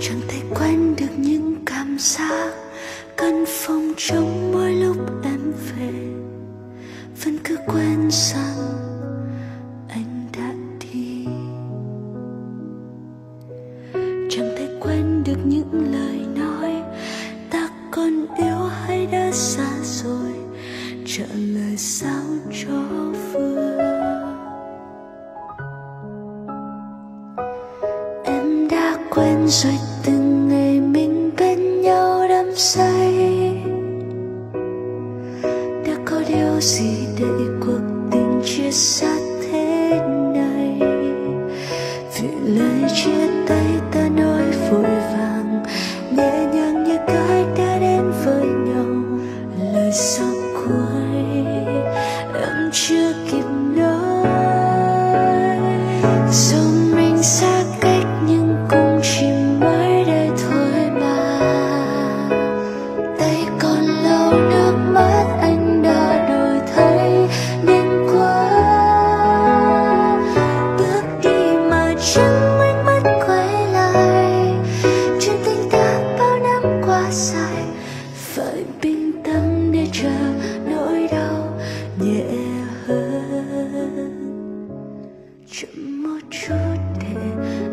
chẳng thể quen được những cảm giác căn phòng trong mỗi lúc em về. Vẫn cứ quên rằng anh đã đi. Chẳng thể quên được những lời nói ta còn yêu hay đã xa rồi. Trả lời sao cho vừa rồi từng ngày mình bên nhau đắm say. Đã có điều gì để cuộc tình chia xa thế này? Vì lời chia tay ta nói vội vàng, nhẹ nhàng như cái đã đến với nhau. Lời sau cuối em chưa kịp nói. Dù mình xa chậm một chút để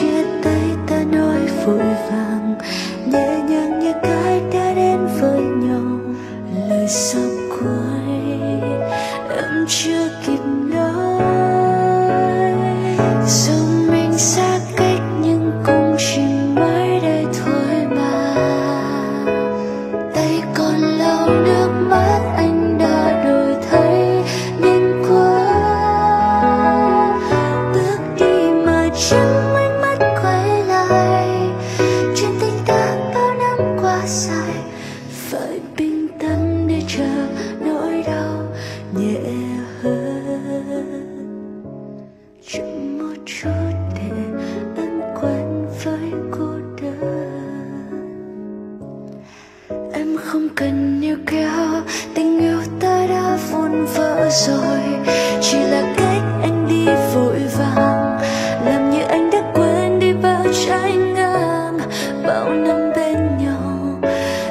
chia tay ta nói vội vàng, nhẹ nhàng như cái đã đến với nhau. Lời sau phải bình tâm để chờ nỗi đau nhẹ hơn. Chậm một chút để em quen với cô đơn. Em không cần níu kéo tình yêu ta đã vun vỡ rồi.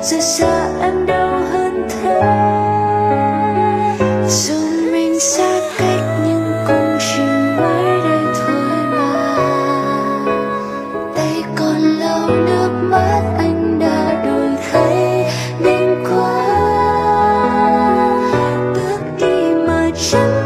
Giờ xa em đau hơn thế. Dù mình xa cách nhưng cũng chỉ mãi đây thôi mà. Tay còn lâu nước mắt anh đã đổi thay nên quá bước đi mà chẳng